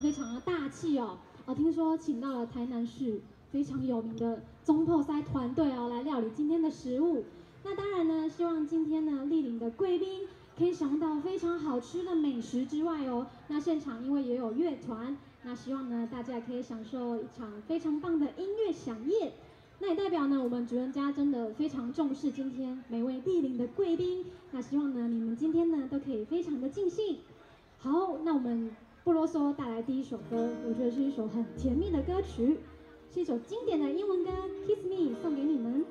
非常的大气哦。哦，听说请到了台南市非常有名的中破塞团队哦，来料理今天的食物。那当然呢，希望今天呢莅临的贵宾可以享用到非常好吃的美食之外哦。那现场因为也有乐团，那希望呢大家也可以享受一场非常棒的音乐飨宴。那也代表呢，我们主人家真的非常重视今天每位莅临的贵宾。那希望呢，你们今天呢都可以非常的尽兴。好，那我们不啰嗦，带来第一首歌，我觉得是一首很甜蜜的歌曲，是一首经典的英文歌《Kiss Me》，送给你们。